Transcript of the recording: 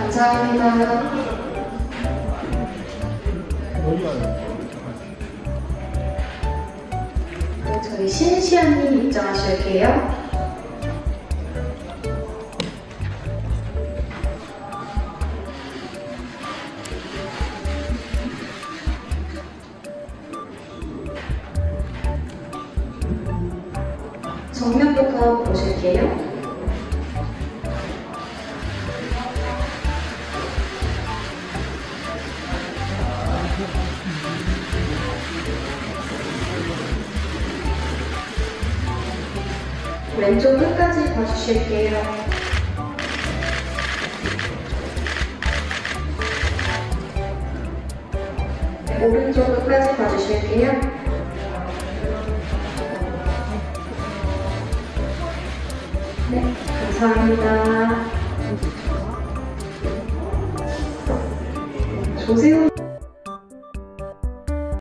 감사합니다. 네, 저희 신시연님 입장하실게요. 정면부터 보실게요. 왼쪽 끝까지 봐주실게요. 네, 오른쪽 끝까지 봐주실게요. 네, 감사합니다. 조세호